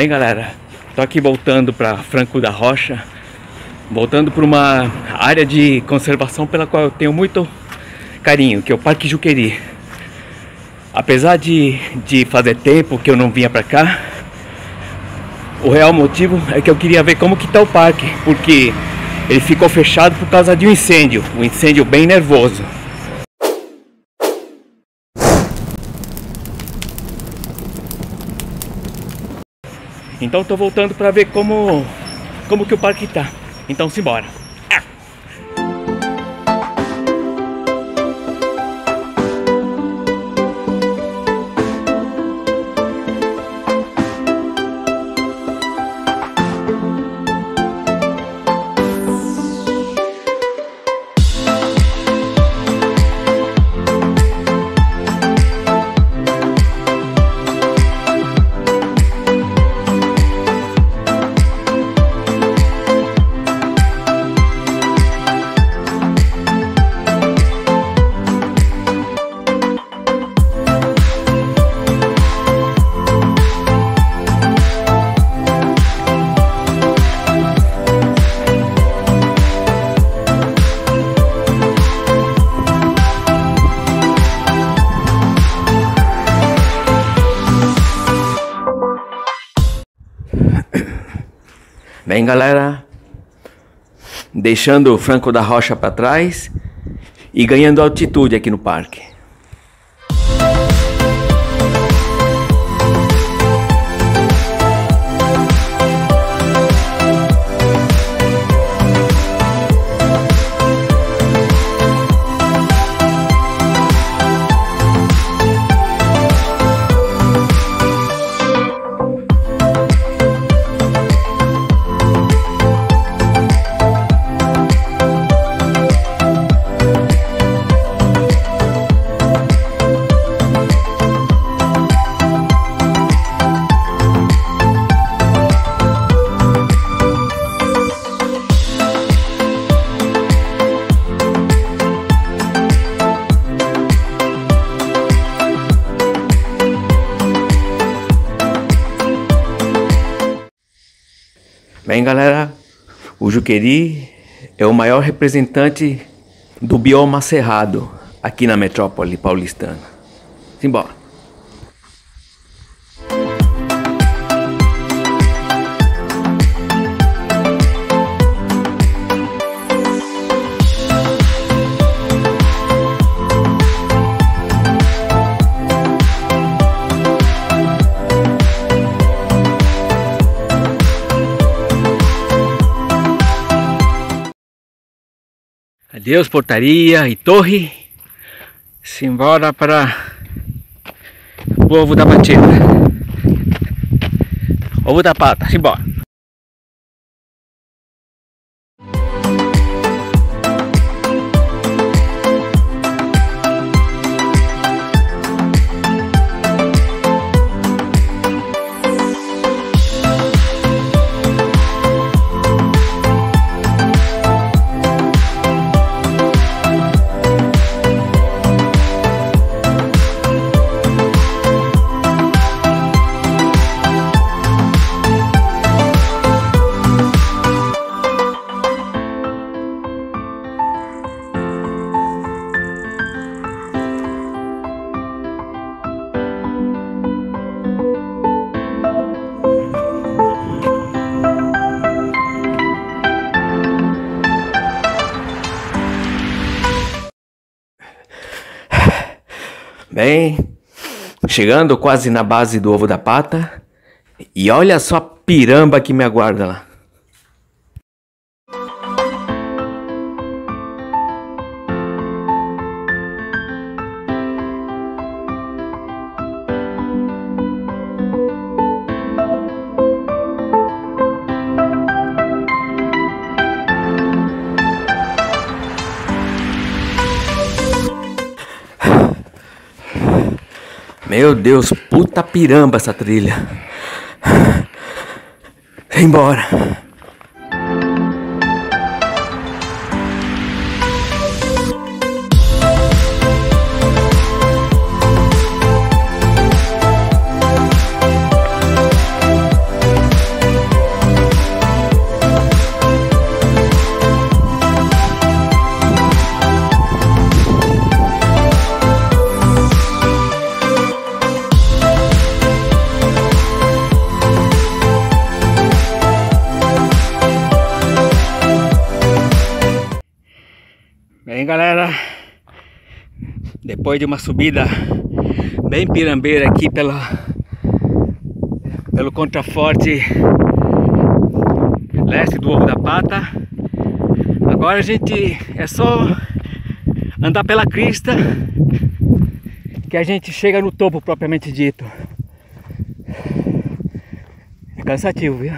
Bem, galera, tô aqui voltando para Franco da Rocha, voltando para uma área de conservação pela qual eu tenho muito carinho, que é o Parque Juqueri. Apesar de, de fazer tempo que eu não vinha para cá, o real motivo é que eu queria ver como que tá o parque, porque ele ficou fechado por causa de um incêndio, um incêndio bem nervoso. Então tô voltando para ver como como que o parque tá. Então simbora. Bem, galera, deixando o Franco da Rocha para trás e ganhando altitude aqui no parque. Bem, galera, o Juqueri é o maior representante do bioma cerrado aqui na metrópole paulistana. Simbora. Adeus, portaria e torre. Simbora para o ovo da batida. Ovo da pata, simbora. Bem, chegando quase na base do ovo da pata. E olha só a piramba que me aguarda lá. Meu Deus, puta piramba essa trilha. Embora. Depois de uma subida bem pirambeira aqui pela, pelo contraforte leste do Ovo da Pata, agora a gente é só andar pela crista que a gente chega no topo propriamente dito. É cansativo, viu?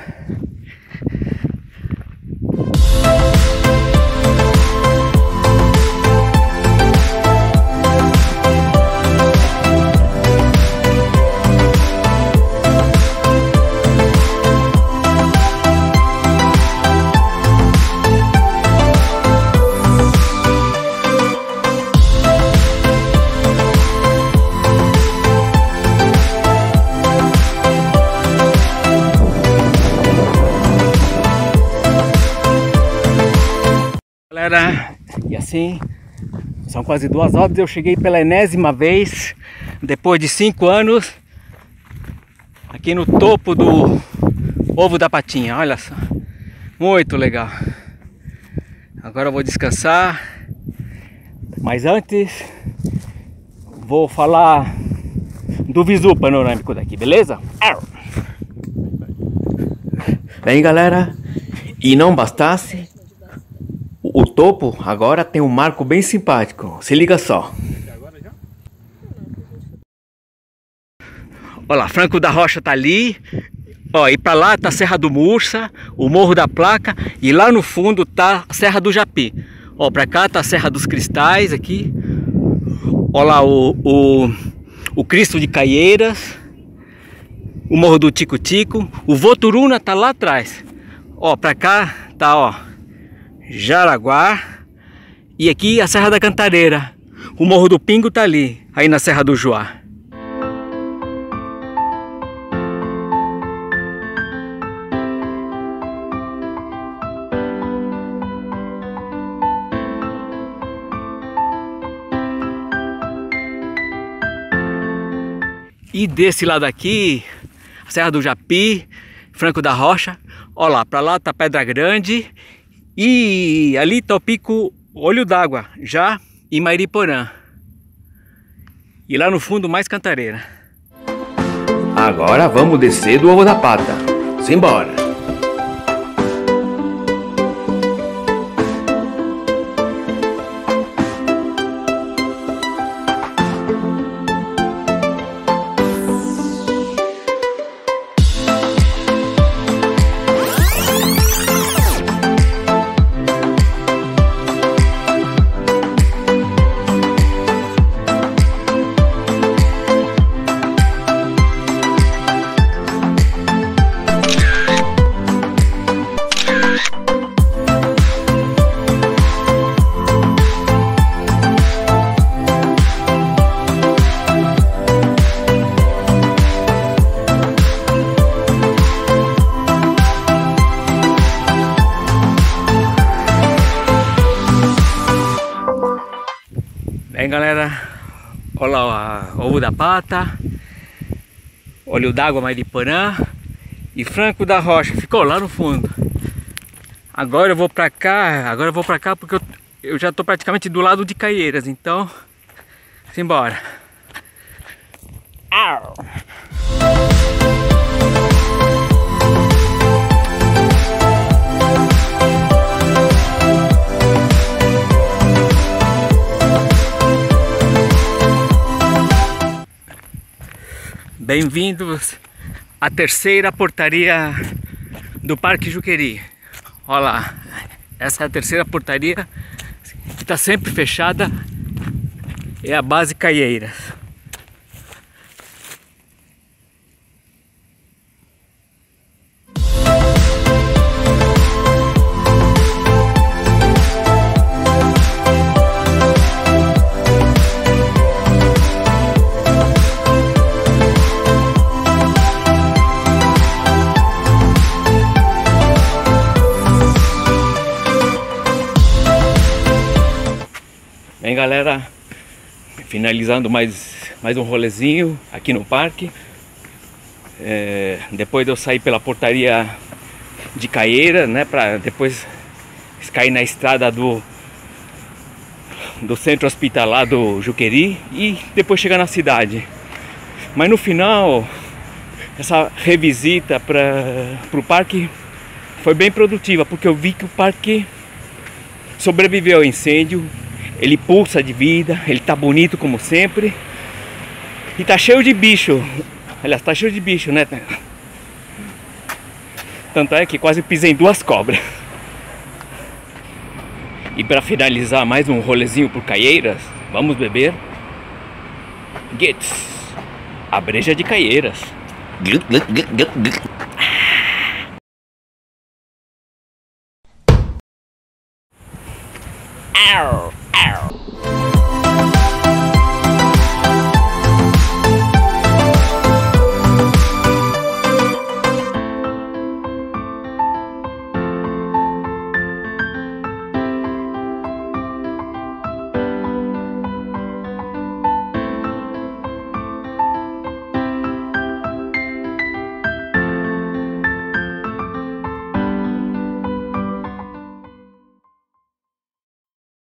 Assim, são quase duas horas, eu cheguei pela enésima vez, depois de cinco anos, aqui no topo do Ovo da Patinha, olha só, muito legal. Agora eu vou descansar, mas antes, vou falar do visu panorâmico daqui, beleza? Bem galera, e não bastasse, topo agora tem um marco bem simpático. Se liga só. Olha lá, Franco da Rocha tá ali. Ó, e para lá tá a Serra do Mursa, o Morro da Placa e lá no fundo tá a Serra do Japi. Ó, para cá tá a Serra dos Cristais aqui. Olha lá o, o, o Cristo de Caieiras, o Morro do Tico Tico, o Voturuna tá lá atrás. Ó, para cá tá, ó, Jaraguá e aqui a Serra da Cantareira. O Morro do Pingo tá ali, aí na Serra do Joá. E desse lado aqui, a Serra do Japi, Franco da Rocha, ó lá, para lá tá Pedra Grande e ali está o pico Olho d'Água, já em Mairiporã. E lá no fundo mais Cantareira. Agora vamos descer do Ovo da Pata. Simbora! Ovo da pata, óleo d'água Mariporã e Franco da Rocha, ficou lá no fundo. Agora eu vou pra cá, agora eu vou pra cá porque eu, eu já tô praticamente do lado de Caieiras, então, simbora. Au! Bem-vindos à terceira portaria do Parque Juqueri. Olha lá, essa é a terceira portaria que está sempre fechada. É a base Caieiras. Bem galera, finalizando mais, mais um rolezinho aqui no parque. É, depois eu saí pela portaria de Caeira, né, para depois cair na estrada do do centro hospitalar do Juqueri e depois chegar na cidade. Mas no final, essa revisita para o parque foi bem produtiva, porque eu vi que o parque sobreviveu ao incêndio, ele pulsa de vida, ele tá bonito como sempre. E tá cheio de bicho. Aliás, tá cheio de bicho, né? Tanto é que quase pisei em duas cobras. E para finalizar mais um rolezinho por Caieiras, vamos beber Gets, a breja de Caieiras.